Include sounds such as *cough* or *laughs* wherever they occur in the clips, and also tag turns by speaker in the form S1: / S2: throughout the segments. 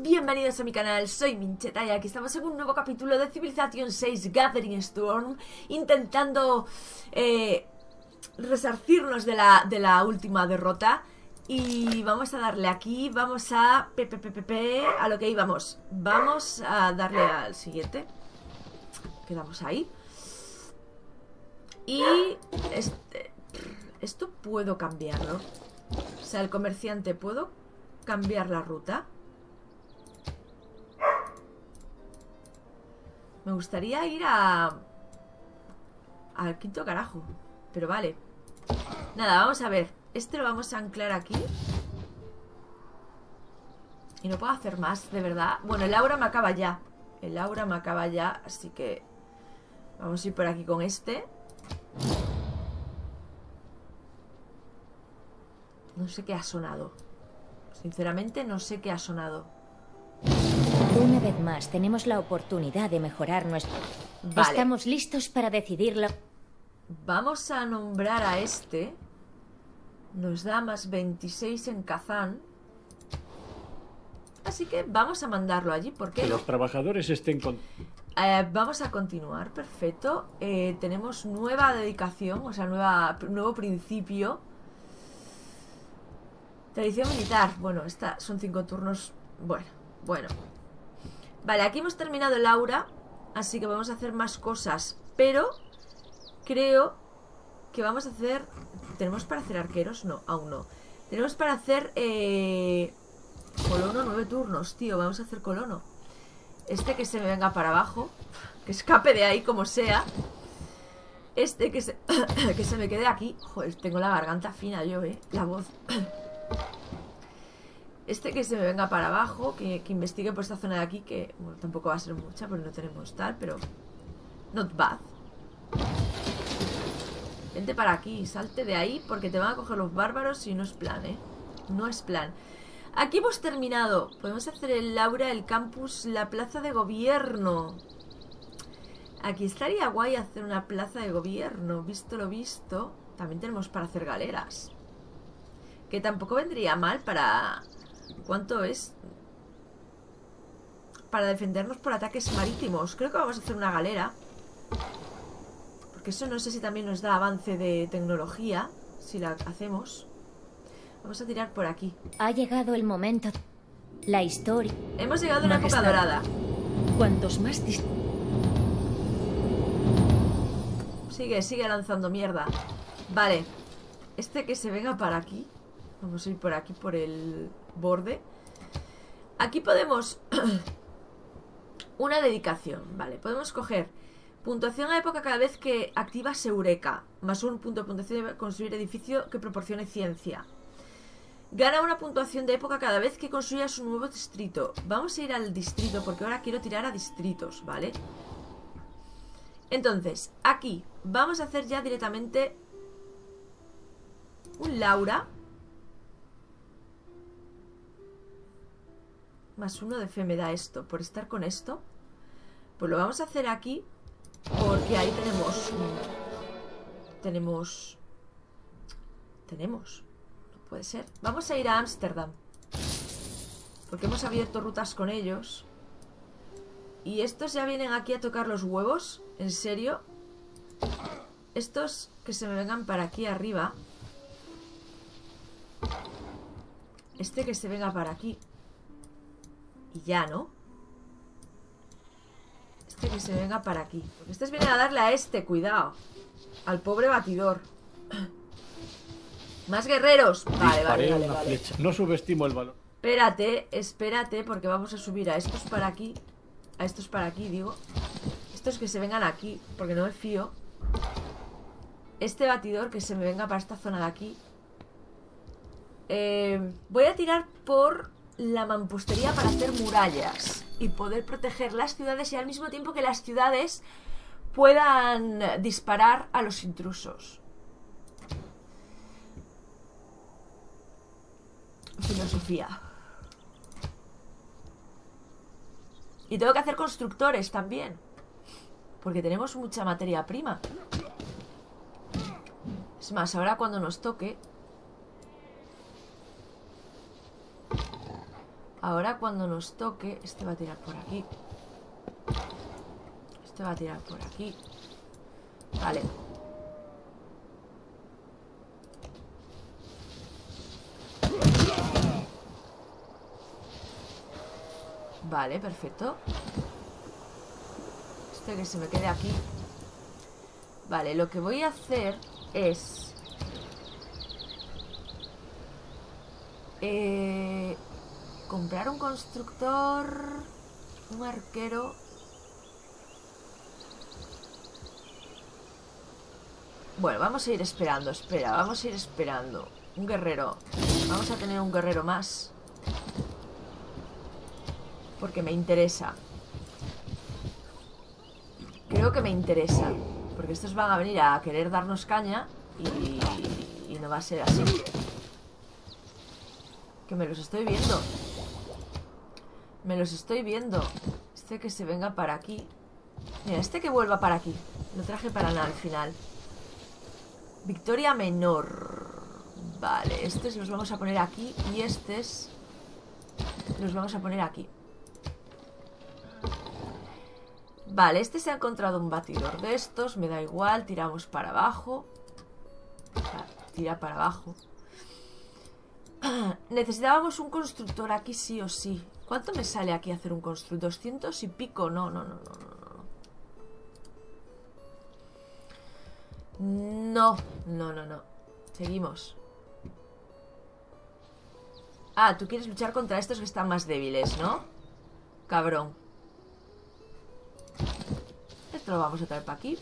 S1: bienvenidos a mi canal, soy Mincheta y aquí estamos en un nuevo capítulo de Civilización 6 Gathering Storm Intentando eh, resarcirnos de la, de la última derrota Y vamos a darle aquí, vamos a PPPP, a lo que íbamos. Vamos a darle al siguiente Quedamos ahí. Y este, esto puedo cambiarlo. O sea, el comerciante, ¿puedo cambiar la ruta? Me gustaría ir a... Al quinto carajo Pero vale. Nada, vamos a ver. Este lo vamos a anclar aquí. Y no puedo hacer más, de verdad. Bueno, el aura me acaba ya. El aura me acaba ya, así que Vamos a ir por aquí con este. No sé qué ha sonado. Sinceramente no sé qué ha sonado
S2: una vez más, tenemos la oportunidad de mejorar nuestro...
S1: Vale.
S2: Estamos listos para decidirlo.
S1: Vamos a nombrar a este. Nos da más 26 en Kazán. Así que vamos a mandarlo allí. ¿Por qué
S3: Que los trabajadores estén con...
S1: Eh, vamos a continuar, perfecto. Eh, tenemos nueva dedicación, o sea, nueva, nuevo principio. Tradición militar. Bueno, esta son cinco turnos. Bueno, bueno. Vale, aquí hemos terminado el aura. Así que vamos a hacer más cosas. Pero creo que vamos a hacer... ¿Tenemos para hacer arqueros? No, aún no. Tenemos para hacer... Eh... Colono nueve turnos, tío. Vamos a hacer colono. Este que se me venga para abajo. Que escape de ahí como sea. Este que se, *coughs* que se me quede aquí. Joder, tengo la garganta fina yo, eh. La voz. Este que se me venga para abajo. Que, que investigue por esta zona de aquí. Que bueno, tampoco va a ser mucha porque no tenemos tal. Pero. Not bad. Vente para aquí. Salte de ahí porque te van a coger los bárbaros y no es plan, eh. No es plan. Aquí hemos terminado. Podemos hacer el Laura, el campus, la plaza de gobierno. Aquí estaría guay hacer una plaza de gobierno. Visto lo visto. También tenemos para hacer galeras. Que tampoco vendría mal para... ¿Cuánto es? Para defendernos por ataques marítimos. Creo que vamos a hacer una galera. Porque eso no sé si también nos da avance de tecnología. Si la hacemos. Vamos a tirar por aquí.
S2: Ha llegado el momento. La historia.
S1: Hemos llegado a una época dorada.
S2: Cuantos más
S1: Sigue, sigue lanzando mierda. Vale. Este que se venga para aquí. Vamos a ir por aquí, por el borde. Aquí podemos... *clears throat* una dedicación. Vale, podemos coger... Puntuación a época cada vez que activas Eureka. Más un punto de puntuación de construir edificio que proporcione ciencia. Gana una puntuación de época cada vez que construyas un nuevo distrito. Vamos a ir al distrito porque ahora quiero tirar a distritos, ¿vale? Entonces, aquí vamos a hacer ya directamente un Laura. Más uno de fe me da esto. Por estar con esto. Pues lo vamos a hacer aquí. Porque ahí tenemos... Tenemos... Tenemos. No puede ser. Vamos a ir a Ámsterdam. Porque hemos abierto rutas con ellos. Y estos ya vienen aquí a tocar los huevos. ¿En serio? Estos que se me vengan para aquí arriba. Este que se venga para aquí. Y ya, ¿no? Este que se venga para aquí. Porque estos vienen a darle a este, cuidado. Al pobre batidor. *clears throat* Más guerreros. Vale, vale, vale.
S3: No subestimo el valor.
S1: Espérate, espérate, porque vamos a subir a estos para aquí. A estos para aquí, digo. Estos que se vengan aquí, porque no me fío. Este batidor que se me venga para esta zona de aquí. Eh, voy a tirar por la mampostería para hacer murallas y poder proteger las ciudades y al mismo tiempo que las ciudades puedan disparar a los intrusos. Filosofía. Y tengo que hacer constructores también. Porque tenemos mucha materia prima. Es más, ahora cuando nos toque... Ahora cuando nos toque, este va a tirar por aquí. Este va a tirar por aquí. Vale. Vale, perfecto. Este que se me quede aquí. Vale, lo que voy a hacer es... Eh, comprar un constructor... Un arquero... Bueno, vamos a ir esperando, espera, vamos a ir esperando. Un guerrero. Vamos a tener un guerrero más. Porque me interesa. Creo que me interesa. Porque estos van a venir a querer darnos caña Y, y no va a ser así. Que me los estoy viendo Me los estoy viendo. Este que se venga para aquí. Mira, este que vuelva para aquí. Lo traje para nada al final. Victoria menor. Vale, estos los vamos a poner aquí Y estos Los vamos a poner aquí. Vale, este se ha encontrado un batidor de estos. Me da igual, tiramos para abajo. Tira para abajo. *clears throat* Necesitábamos un constructor aquí sí o sí ¿Cuánto me sale aquí hacer un constructor? ¿200 y pico? No, no, no, no, no No, no, no, no Seguimos Ah, tú quieres luchar contra estos que están más débiles, ¿no? Cabrón Esto lo vamos a traer para aquí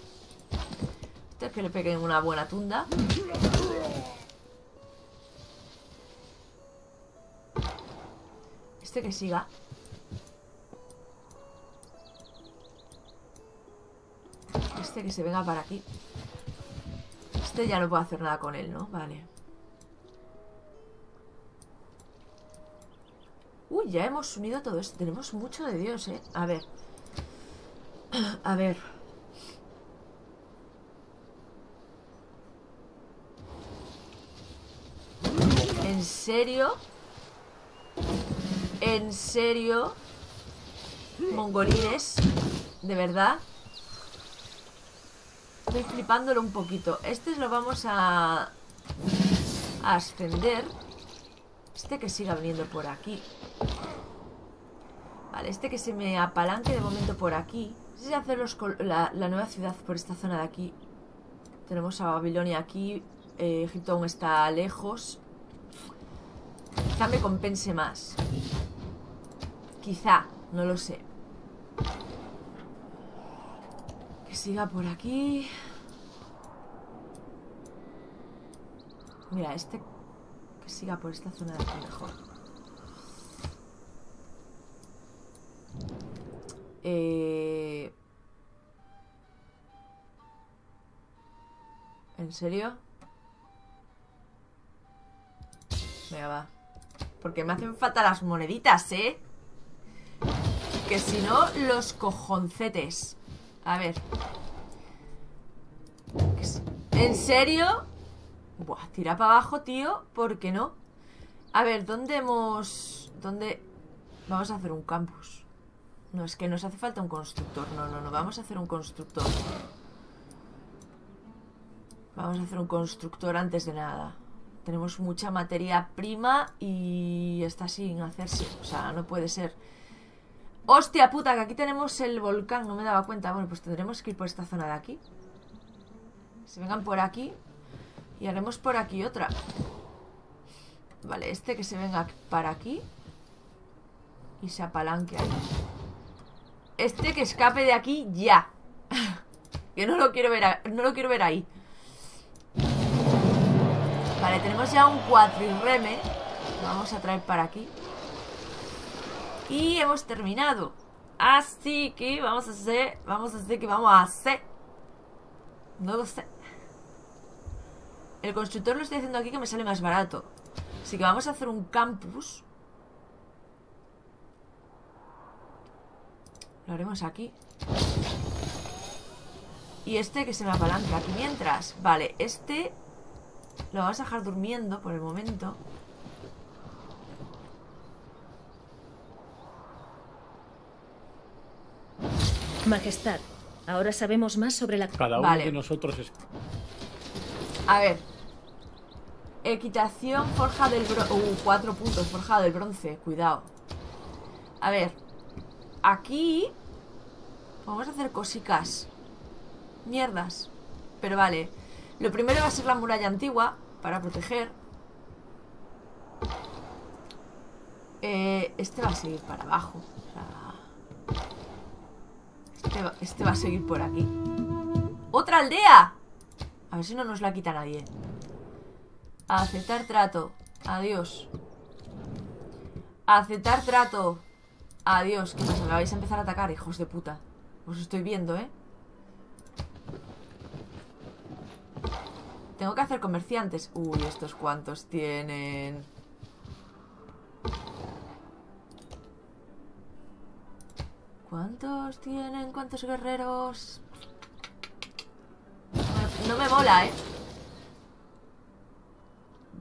S1: Este es que le peguen una buena tunda Este que siga Este que se venga para aquí este ya no puedo hacer nada con él, ¿no? Vale. Uy, ya hemos unido todo esto. Tenemos mucho de Dios, ¿eh? A ver. *clears throat* A ver. ¿En serio? ¿En serio? Mongolines ¿De verdad? Estoy flipándolo un poquito. Este lo vamos a... Ascender. Este que siga viniendo por aquí. Vale, este que se me apalanque de momento por aquí. No sé hacer la, nueva ciudad por esta zona de aquí. Tenemos a Babilonia aquí. Eh, Egipto aún está lejos. Quizá me compense más. Quizá, no lo sé. Que siga por aquí. Mira, este que siga por esta zona de aquí mejor. Eh... ¿En serio? Venga, va. Porque me hacen falta las moneditas, ¿eh? Que si no, los cojoncetes. A ver. ¿En serio? Buah, tira para abajo, tío. ¿Por qué no? A ver, ¿dónde hemos...? ¿Dónde...? Vamos a hacer un campus. No, es que nos hace falta un constructor. No, no, no. Vamos a hacer un constructor. Vamos a hacer un constructor antes de nada. Tenemos mucha materia prima y está sin hacerse. O sea, no puede ser. ¡Hostia puta! Que aquí tenemos el volcán, no me daba cuenta. Bueno, pues tendremos que ir por esta zona de aquí. Se vengan por aquí. Y haremos por aquí otra. Vale, este que se venga para aquí. Y se apalanque ahí. Este que escape de aquí ya. *laughs* que no lo quiero ver, no lo quiero ver ahí. Vale, tenemos ya un cuatrirreme. Lo vamos a traer para aquí. Y hemos terminado. Así que vamos a hacer, vamos a hacer que vamos a hacer. No lo sé. El constructor lo estoy haciendo aquí que me sale más barato. Así que vamos a hacer un campus. Lo haremos aquí. Y este que se me apalanca aquí mientras. Vale, este lo vamos a dejar durmiendo por el momento.
S2: Majestad, ahora sabemos más sobre la...
S3: Cada uno de nosotros es...
S1: A ver. Equitación, forja del bronce... Uh, cuatro puntos, forja del bronce. Cuidado. A ver. Aquí... Vamos a hacer cosicas. Mierdas. Pero vale. Lo primero va a ser la muralla antigua. Para proteger. Eh, este va a seguir para abajo. Este, va, este va a seguir por aquí. ¡Otra aldea! A ver si no nos la quita nadie. Aceptar trato. Adiós. Aceptar trato. Adiós. ¿Qué pasa? ¿Me vais a empezar a atacar, hijos de puta? Os estoy viendo, ¿eh? Tengo que hacer comerciantes. Uy, estos cuantos tienen. ¿Cuántos tienen? ¿Cuántos guerreros? No- me mola, ¿eh?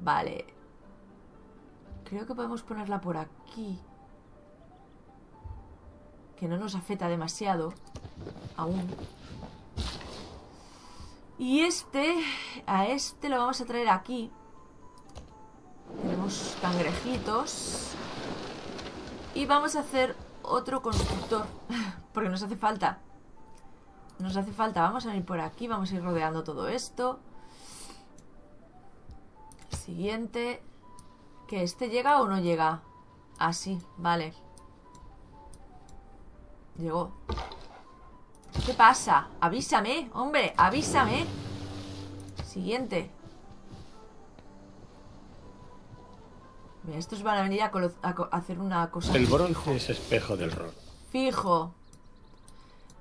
S1: Vale. Creo que podemos ponerla por aquí. Que no nos afecta demasiado. Aún. Y este... A este lo vamos a traer aquí. Tenemos cangrejitos. Y vamos a hacer otro constructor. *laughs* Porque nos hace falta. Nos hace falta. Vamos a ir por aquí. Vamos a ir rodeando todo esto. Siguiente. ¿Que este llega o no llega? Ah, sí, vale. Llegó. ¿Qué pasa? Avísame, hombre, avísame. Siguiente. Mira, estos van a venir a, a a hacer una cosa.
S3: El
S1: fijo.
S3: bronce es espejo del rol.
S1: Fijo.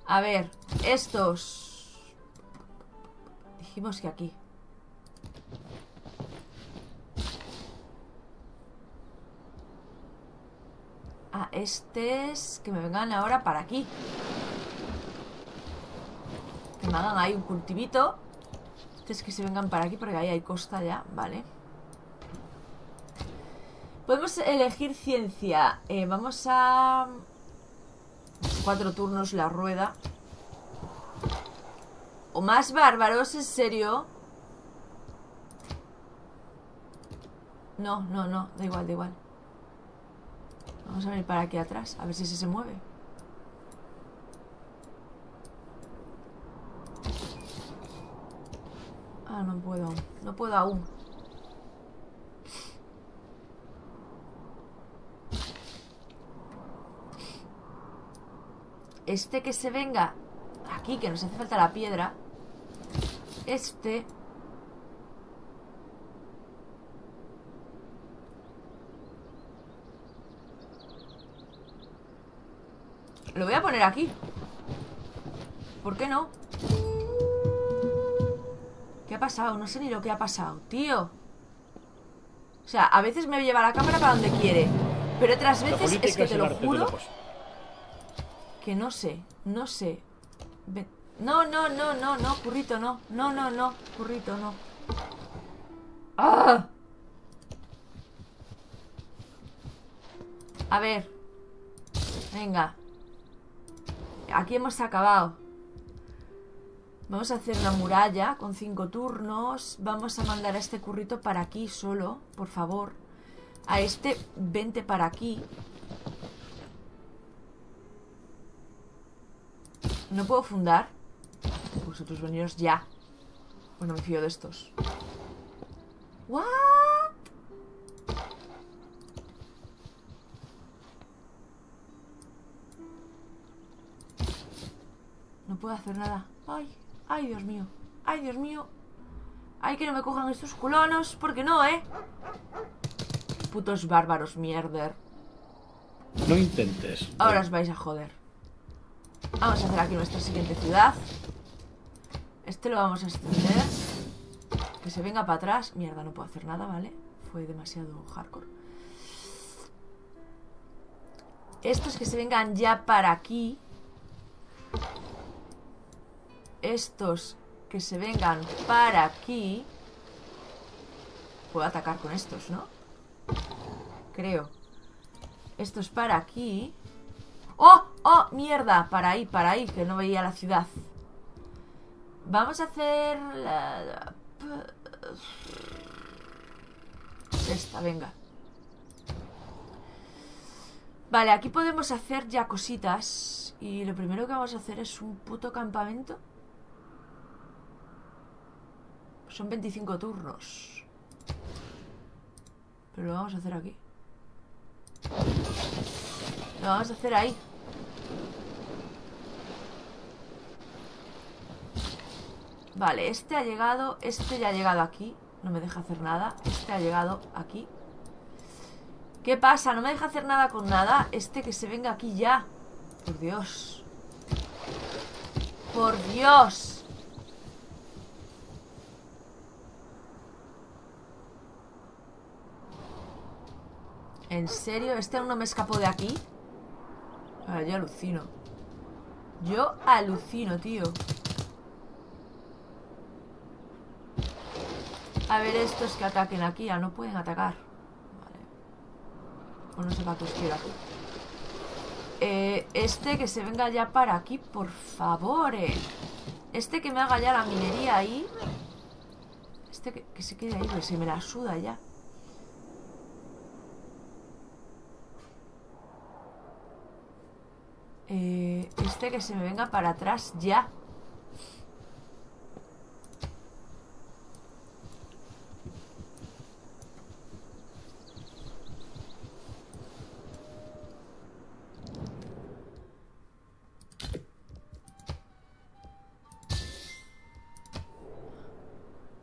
S1: A ver, estos. Dijimos que aquí. Ah, este es. Que me vengan ahora para aquí. Que hagan ahí un cultivito. Este es que se vengan para aquí porque ahí hay costa ya, vale. Podemos elegir ciencia. Eh, vamos a. Cuatro turnos la rueda. O más bárbaros, ¿en serio? No, no, no, da igual, da igual. Vamos a venir para aquí atrás, a ver si se mueve. Ah, no puedo no puedo aún. Este que se venga aquí, que nos hace falta la piedra. Este. Lo voy a poner aquí. ¿Por qué no? ¿Qué ha pasado? No sé ni lo que ha pasado, tío. O sea, a veces me lleva la cámara para donde quiere. Pero otras veces es que te lo juro que no sé, no sé. Ven- No, no, no, no, no, currito, no. No, no, no, currito, no. ¡Ah! A ver. Venga. Aquí hemos acabado. Vamos a hacer una muralla con cinco turnos. Vamos a mandar a este currito para aquí solo, por favor. A este, vente para aquí. ¿No puedo fundar? Vosotros veniros ya. Bueno, me fío de estos. ¿What? No puedo hacer nada. Ay, ay, Dios mío. Ay, Dios mío. Ay, que no me cojan estos culonos. ¿Por qué no, eh? Putos bárbaros, mierder.
S3: No intentes.
S1: Ahora os vais a joder. Vamos a hacer aquí nuestra siguiente ciudad. Este lo vamos a extender. Que se venga para atrás. Mierda, no puedo hacer nada, ¿vale? Fue demasiado hardcore. Estos que se vengan ya para aquí. Estos que se vengan para aquí. Puedo atacar con estos, ¿no? Creo. Estos para aquí. ¡Oh! ¡Oh! ¡Mierda! Para ahí, para ahí, que no veía la ciudad. Vamos a hacer... la- Esta, venga. Vale, aquí podemos hacer ya cositas. Y lo primero que vamos a hacer es un puto campamento. Son 25 turnos. Pero lo vamos a hacer aquí. Lo vamos a hacer ahí. Vale, este ha llegado, este ya ha llegado aquí. No me deja hacer nada. Este ha llegado aquí. ¿Qué pasa? No me deja hacer nada con nada. Este que se venga aquí ya. Por Dios. Por Dios. ¿En serio? ¿Este aún no me escapó de aquí? Ah, yo alucino. Yo alucino, tío. A ver estos que ataquen aquí. Ah, no pueden atacar. Vale. O no sé para qué os quiero aquí. Eh, este que se venga ya para aquí, por favor. eh. Este que me haga ya la minería ahí. Este que, que se quede ahí, que se me la suda ya. Eh, este que se me venga para atrás ya.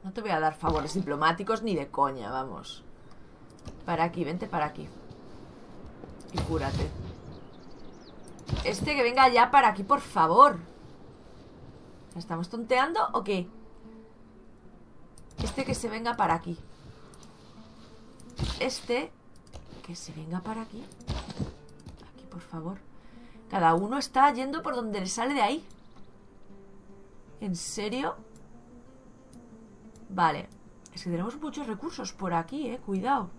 S1: No te voy a dar favores diplomáticos ni de coña, vamos. Para aquí, vente para aquí. Y cúrate. Este que venga ya para aquí, por favor. ¿Estamos tonteando o qué? Este que se venga para aquí. Este que se venga para aquí. Aquí, por favor. Cada uno está yendo por donde le sale de ahí. ¿En serio? Vale. Es que tenemos muchos recursos por aquí, eh. Cuidado.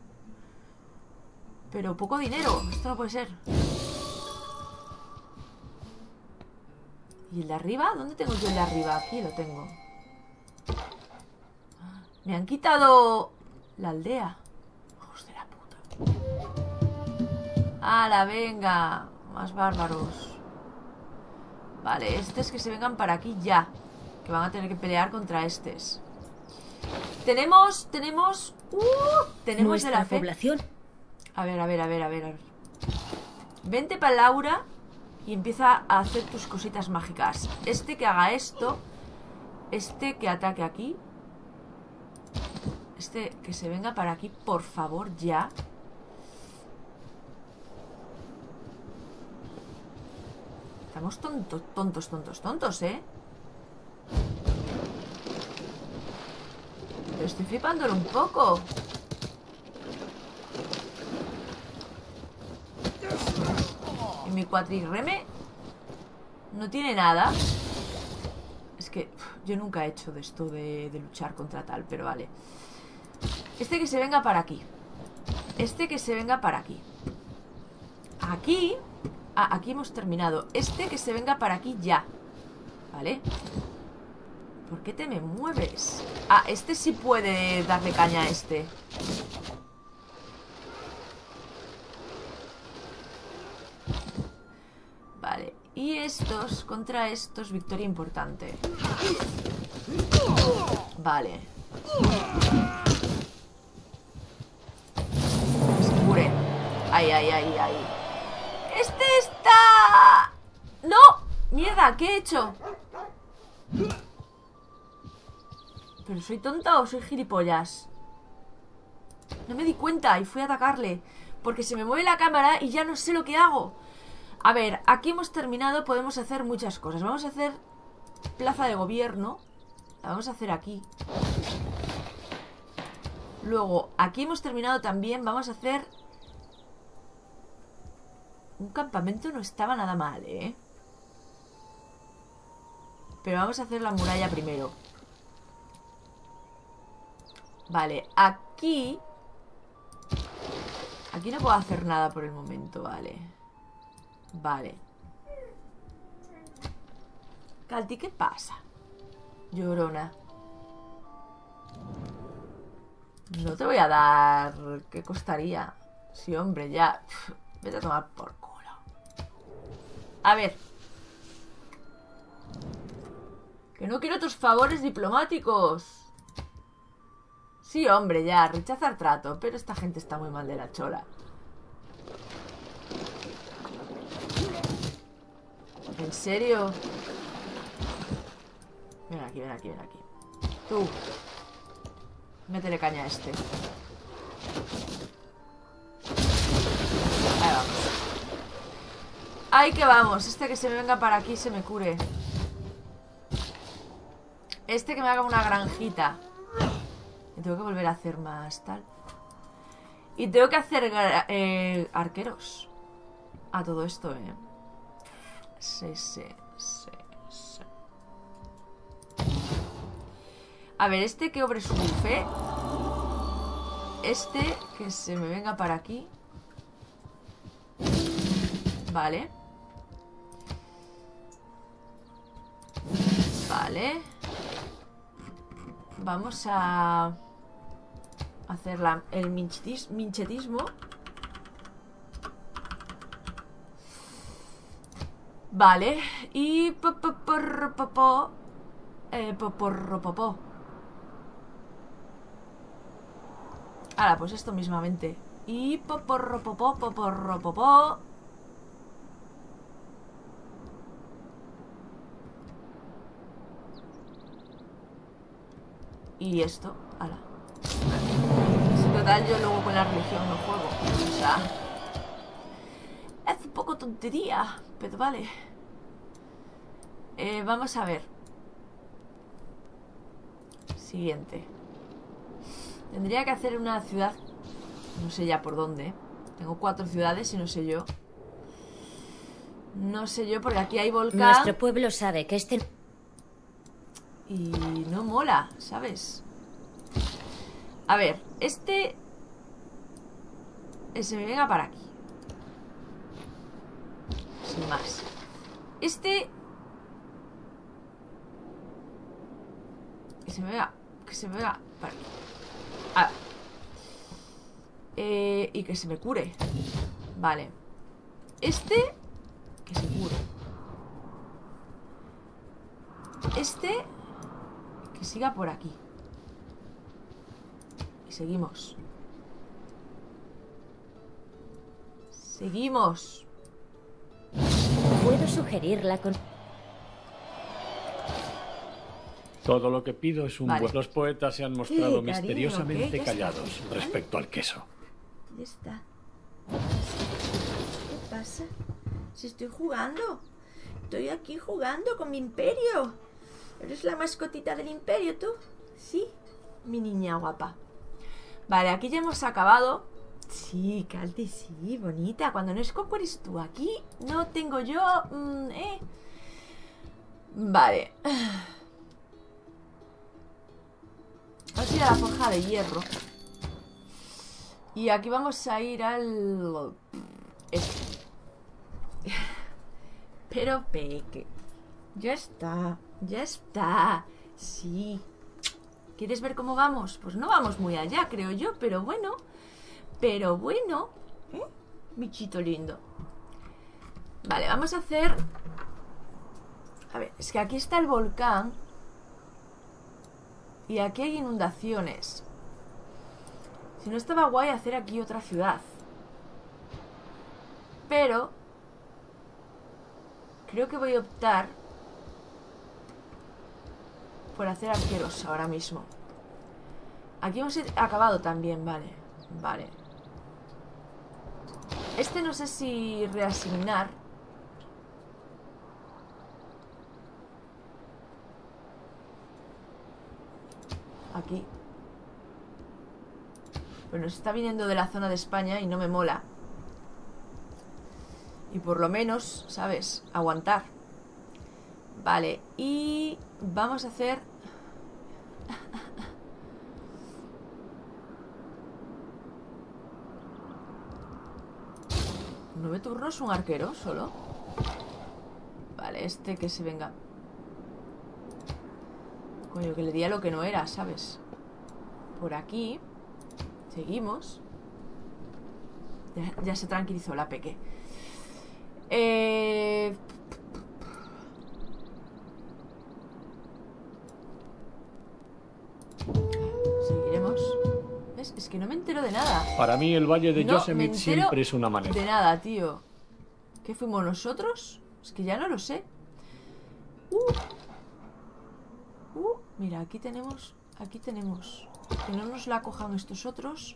S1: Pero poco dinero. Esto no puede ser. ¿Y el de arriba? ¿Dónde tengo yo el de arriba? Aquí lo tengo. Me han quitado la aldea. Hijos de la puta. ¡Hala, venga! Más bárbaros. Vale, estos que se vengan para aquí ya. Que van a tener que pelear contra estos. Tenemos, tenemos... ¡Uh! Tenemos de la fe.
S2: población
S1: A ver, a ver, a ver, a ver, a ver. Vente para Laura y empieza a hacer tus cositas mágicas. Este que haga esto. Este que ataque aquí. Este que se venga para aquí, por favor, ya. Estamos tontos, tontos, tontos, tontos, ¿eh? Pero estoy flipándolo un poco. Y mi cuatrirreme no tiene nada. Es que yo nunca he hecho de esto de, de luchar contra tal, pero vale. Este que se venga para aquí. Este que se venga para aquí. Aquí. Ah, aquí hemos terminado. Este que se venga para aquí ya. ¿Vale? ¿Por qué te me mueves? Ah, este sí puede darle caña a este. Vale, y estos contra estos, victoria importante. Vale. Que se cure. Ay, ay, ay, ay. Este está... ¡No! ¡Mierda! ¿Qué he hecho? ¿Pero soy tonta o soy gilipollas? No me di cuenta y fui a atacarle. Porque se me mueve la cámara y ya no sé lo que hago. A ver, aquí hemos terminado, podemos hacer muchas cosas. Vamos a hacer plaza de gobierno. La vamos a hacer aquí. Luego, aquí hemos terminado también. Vamos a hacer... Un campamento no estaba nada mal, ¿eh? Pero vamos a hacer la muralla primero. Vale, aquí... Aquí no puedo hacer nada por el momento, vale. Vale. Vale. Calti, ¿qué pasa? Llorona. No te voy a dar... ¿Qué costaría? Sí, hombre, ya... Vete a tomar por culo. A ver. Que no quiero tus favores diplomáticos. Sí, hombre, ya. Rechazar trato. Pero esta gente está muy mal de la chola. ¿En serio? Ven aquí, ven aquí, ven aquí. Tú. Métele caña a este. Ahí vamos. Ahí que vamos. Este que se me venga para aquí se me cure. Este que me haga una granjita. Y tengo que volver a hacer más tal. Y tengo que hacer eh, arqueros. A todo esto, eh. A ver, este que obre su buffet. Este que se me venga para aquí. Vale. Vale. Vamos a hacer la, el minchetismo. Vale. Y eh. Ahora, pues esto mismamente. Y poporropopó, poporropopó. Y esto, ala. Si total yo luego con la religión no juego. O sea. Es un poco tontería, pero vale. Eh, vamos a ver. Siguiente. Tendría que hacer una ciudad. No sé ya por dónde. Tengo cuatro ciudades y no sé yo. No sé yo, porque aquí hay volcán.
S2: Nuestro pueblo sabe que este
S1: y no mola, ¿sabes? A ver, este... Se me venga para aquí. Más. Este... Que se me vea... Que se me vea para aquí. Ah. Eh, y que se me cure. Vale. Este... Que se cure. Este que siga por aquí. Y seguimos. Seguimos.
S2: Puedo sugerirla con...
S3: Todo lo que pido es un buen... Los poetas se han mostrado misteriosamente callados respecto al queso.
S1: Ya está. ¿Qué pasa? Si estoy jugando. Estoy aquí jugando con mi imperio. ¿Eres la mascotita del imperio tú? Sí, mi niña guapa. Vale, aquí ya hemos acabado. Sí, Calti, sí, bonita. Cuando no es Coco eres tú. Aquí no tengo yo... Mm, eh. Vale. Vamos a ir a la forja de hierro. Y aquí vamos a ir al... Este. *laughs* Pero peque. Ya está. Ya está. Sí. ¿Quieres ver cómo vamos? Pues no vamos muy allá, creo yo, pero bueno. Pero bueno. ¿Eh? Michito lindo. Vale, vamos a hacer... A ver, es que aquí está el volcán. Y aquí hay inundaciones. Si no estaba guay hacer aquí otra ciudad. Pero... Creo que voy a optar por hacer arqueros ahora mismo. Aquí hemos acabado también, vale. Vale. Este no sé si reasignar. Aquí. Bueno, se está viniendo de la zona de España y no me mola. Y por lo menos, ¿sabes? Aguantar. Vale, y vamos a hacer ¿Nueve turnos un arquero solo? Vale, este que se venga Coño, que le di a lo que no era, ¿sabes? Por aquí. Seguimos. Ya, se tranquilizó la peque. Eh... Es que no me entero de nada.
S3: Para mí el Valle de Yosemite siempre es una manera.
S1: De nada, tío. ¿Qué fuimos nosotros? Es que ya no lo sé. Uh. Uh, mira, aquí tenemos... Aquí tenemos... Que no nos la cojan estos otros.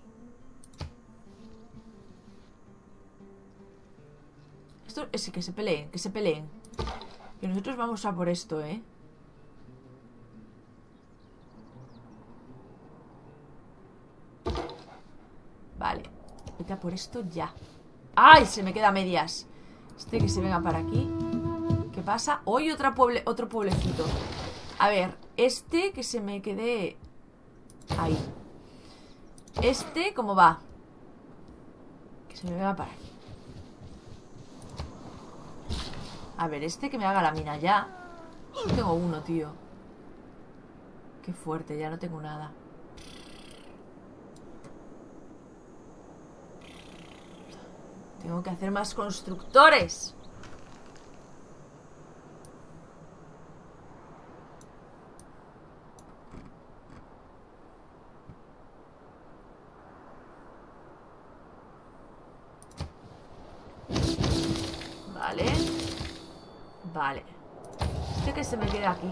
S1: Esto es que se peleen, que se peleen. Que nosotros vamos a por esto, ¿eh? Vale. Vete a por esto ya. ¡Ay! Se me queda a medias. Este que se venga para aquí. ¿Qué pasa? Hoy otra pueble otro pueblecito. A ver, este que se me quede... Ahí. Este, ¿cómo va? Que se me venga para aquí. A ver, este que me haga la mina ya. Tengo uno, tío. Qué fuerte, ya no tengo nada. Tengo que hacer más constructores. Vale Este que se me quede aquí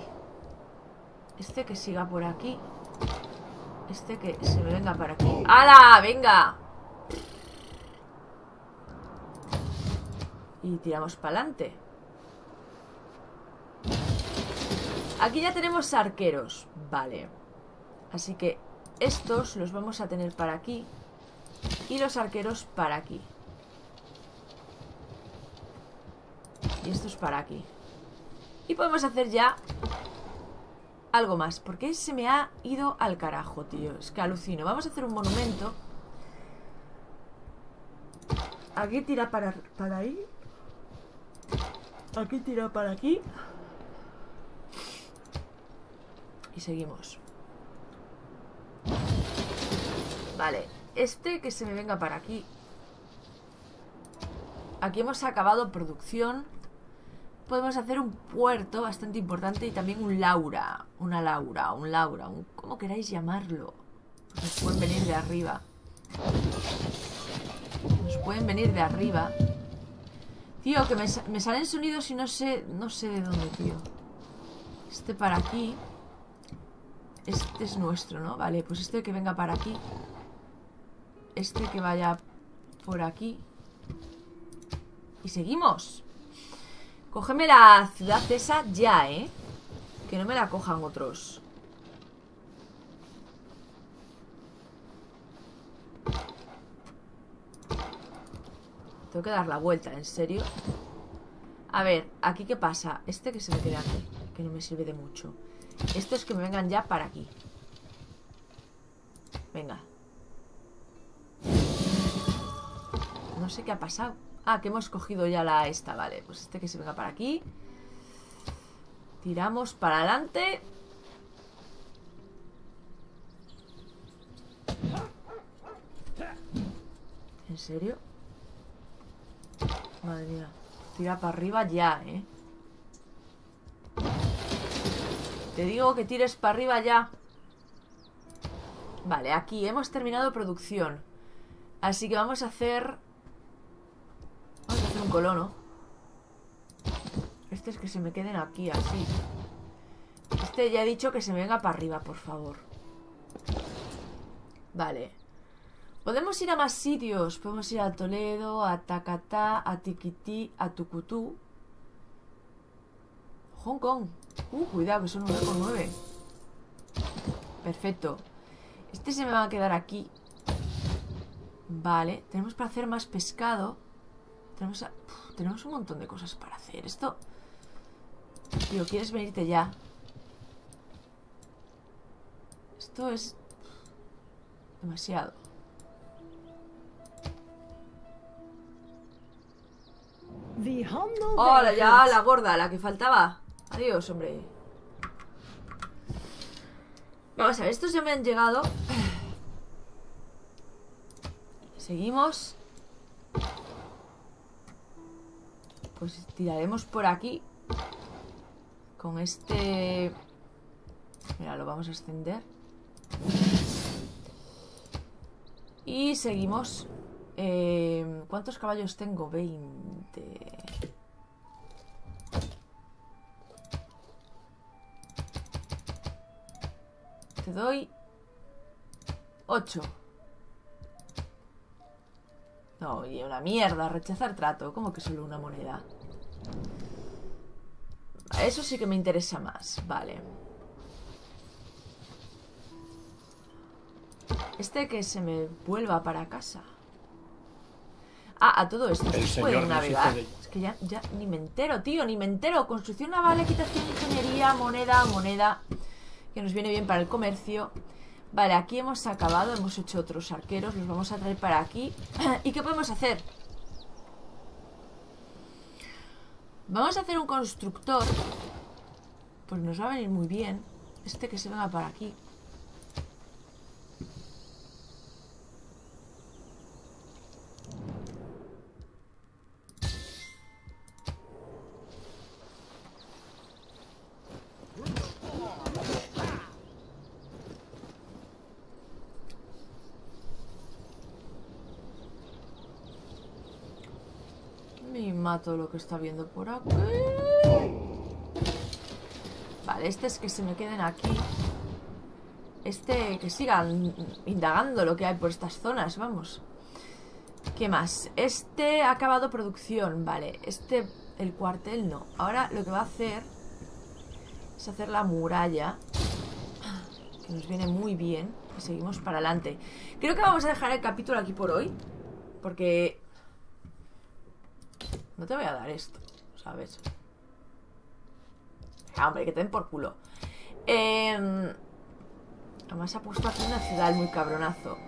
S1: Este que siga por aquí Este que se me venga para aquí ¡Hala! ¡Venga! Y tiramos para adelante Aquí ya tenemos arqueros Vale. Así que estos los vamos a tener para aquí Y los arqueros para aquí. Y esto es para aquí. Y podemos hacer ya Algo más Porque se me ha ido al carajo, tío. Es que alucino. Vamos a hacer un monumento. Aquí tira para, para ahí Aquí tira para aquí Y seguimos Vale Este que se me venga para aquí Aquí hemos acabado producción podemos hacer un puerto bastante importante y también un Laura. Una Laura, un Laura, un, como queráis llamarlo. Nos pueden venir de arriba. Nos pueden venir de arriba. Tío, que me, salen sonidos y no sé, no sé de dónde, tío. Este para aquí. Este es nuestro, ¿no? Vale, pues este que venga para aquí. Este que vaya por aquí. Y seguimos. Cógeme la ciudad esa ya, ¿eh? Que no me la cojan otros. Tengo que dar la vuelta, ¿en serio? A ver, ¿aquí qué pasa? Este que se me queda aquí Que no me sirve de mucho. Estos que me vengan ya para aquí. Venga. No sé qué ha pasado. Ah, que hemos cogido ya la esta, vale. Pues este que se venga para aquí. Tiramos para adelante. ¿En serio? Madre mía Tira para arriba ya, ¿eh? Te digo que tires para arriba ya Vale, aquí hemos terminado producción Así que vamos a hacer un colono. Este es que se me queden aquí, así. Este ya he dicho que se me venga para arriba, por favor. Vale. Podemos ir a más sitios. Podemos ir a Toledo, a Takatá, a Tikiti, a Tucutú. Hong Kong. Uh, cuidado, que son 9,9. Perfecto. Este se me va a quedar aquí. Vale. Tenemos para hacer más pescado. Tenemos, un montón de cosas para hacer. Esto... Tío, ¿quieres venirte ya? Esto es... Demasiado. Hola, ya la gorda, la que faltaba. Adiós, hombre. Vamos a ver, estos ya me han llegado. Seguimos. Pues tiraremos por aquí. Con este... Mira, lo vamos a extender. Y seguimos. Eh, ¿Cuántos caballos tengo? 20. Te doy 8. No, y una mierda, rechazar trato. ¿Cómo que solo una moneda? Eso sí que me interesa más. Vale. Este que se me vuelva para casa. Ah, a todo esto se puede navegar. Es que ya, ya ni me entero, tío, ni me entero. Construcción naval, equitación, ingeniería, moneda, moneda. Que nos viene bien para el comercio. Vale, aquí hemos acabado, hemos hecho otros arqueros. Los vamos a traer para aquí. *clears throat* ¿Y qué podemos hacer? Vamos a hacer un constructor. Pues nos va a venir muy bien. Este que se venga para aquí. Todo lo que está viendo por aquí. Vale, este es que se me queden aquí. Este, que sigan indagando lo que hay por estas zonas, vamos. ¿Qué más? Este ha acabado producción, vale. Este, el cuartel no. Ahora lo que va a hacer es hacer la muralla. Que nos viene muy bien. Seguimos para adelante. Creo que vamos a dejar el capítulo aquí por hoy. Porque no te voy a dar esto, ¿sabes? Ah, hombre, que te den por culo. Eh, además ha puesto aquí una ciudad muy cabronazo.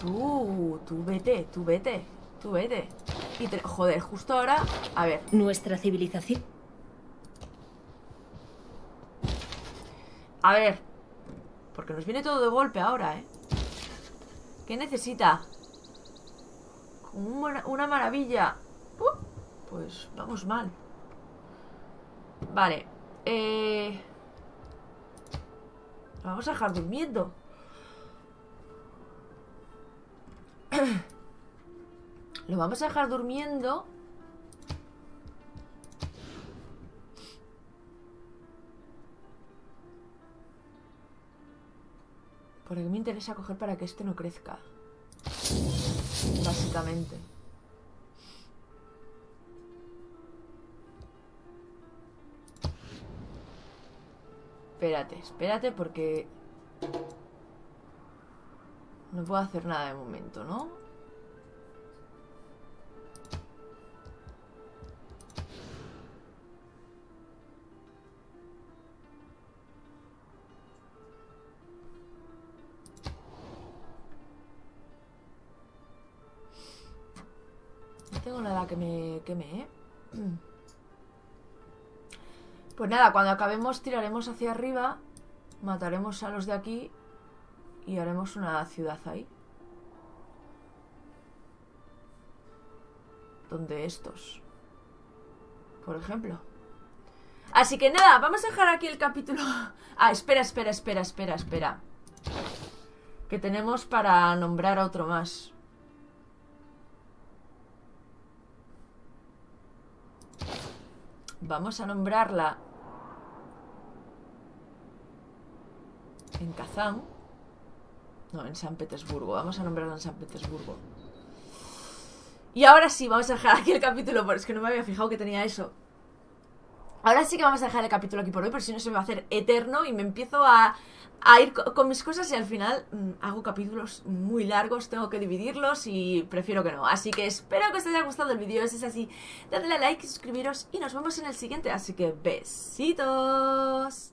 S1: Tú, tú vete, tú vete, tú vete. Y joder, justo ahora, a ver.
S2: Nuestra civilización.
S1: A ver. Porque nos viene todo de golpe ahora, ¿eh? ¿Qué necesita? Una, una maravilla. Pues vamos mal. Vale. Eh... Lo vamos a dejar durmiendo. *clears throat* Lo vamos a dejar durmiendo. Porque me interesa coger para que este no crezca. Básicamente. Espérate, espérate porque... No puedo hacer nada de momento, ¿no? No tengo nada que me queme, ¿eh? *clears throat* Pues nada, cuando acabemos tiraremos hacia arriba, mataremos a los de aquí y haremos una ciudad ahí. Donde estos, por ejemplo. Así que nada, vamos a dejar aquí el capítulo... *laughs* Ah, espera, espera, espera, espera, espera. Que tenemos para nombrar a otro más. Vamos a nombrarla en Kazán. No, en San Petersburgo. Vamos a nombrarla en San Petersburgo. Y ahora sí, vamos a dejar aquí el capítulo, porque es que no me había fijado que tenía eso. Ahora sí que vamos a dejar el capítulo aquí por hoy, porque si no se me va a hacer eterno y me empiezo a, a ir con mis cosas y al final mm, hago capítulos muy largos, tengo que dividirlos y prefiero que no. Así que espero que os haya gustado el vídeo, si es así, dadle a like, suscribiros y nos vemos en el siguiente. Así que besitos.